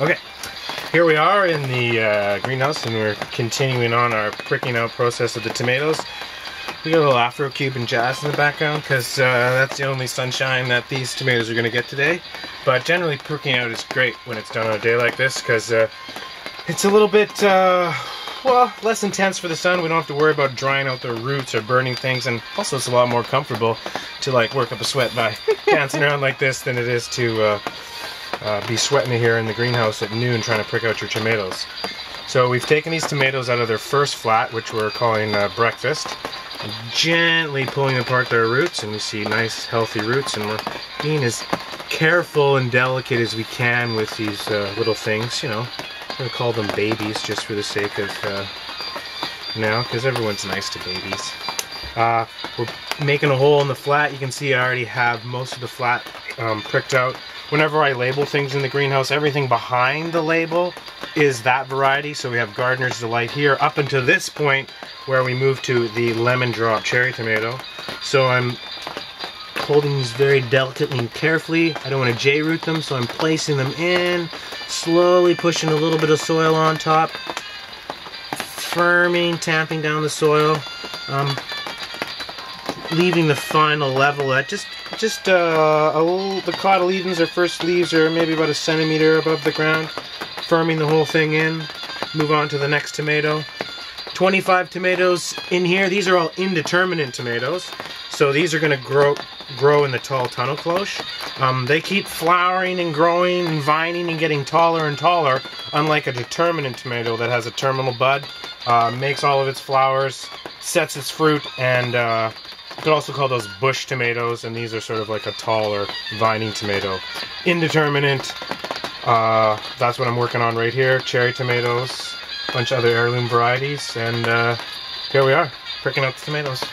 Okay, here we are in the uh, greenhouse and we're continuing on our pricking out process of the tomatoes. We got a little Afro Cuban jazz in the background because uh, that's the only sunshine that these tomatoes are going to get today. But generally pricking out is great when it's done on a day like this because uh, it's a little bit, uh, well, less intense for the sun. We don't have to worry about drying out the roots or burning things and also it's a lot more comfortable to like work up a sweat by dancing around like this than it is to uh, be sweating here in the greenhouse at noon trying to prick out your tomatoes. So we've taken these tomatoes out of their first flat, which we're calling uh, breakfast, and gently pulling apart their roots, and we see nice healthy roots, and we're being as careful and delicate as we can with these uh, little things, you know. I'm gonna call them babies just for the sake of uh, now, because everyone's nice to babies. Uh, we're making a hole in the flat. You can see I already have most of the flat um, pricked out whenever I label things in the greenhouse, everything behind the label is that variety. So we have Gardener's Delight here up until this point where we move to the Lemon Drop Cherry Tomato. So I'm holding these very delicately and carefully. I don't want to J-root them, so I'm placing them in, slowly pushing a little bit of soil on top, firming, tamping down the soil, um, leaving the final level at just just uh, a little, the cotyledons or first leaves are maybe about a centimeter above the ground, firming the whole thing in. Move on to the next tomato. 25 tomatoes in here. These are all indeterminate tomatoes. So these are going to grow grow in the tall tunnel cloche. Um, they keep flowering and growing and vining and getting taller and taller, unlike a determinate tomato that has a terminal bud, uh, makes all of its flowers, sets its fruit, and uh, you could also call those bush tomatoes, and these are sort of like a taller vining tomato. Indeterminate, uh, that's what I'm working on right here. Cherry tomatoes, a bunch of other heirloom varieties, and uh, here we are, pricking out the tomatoes.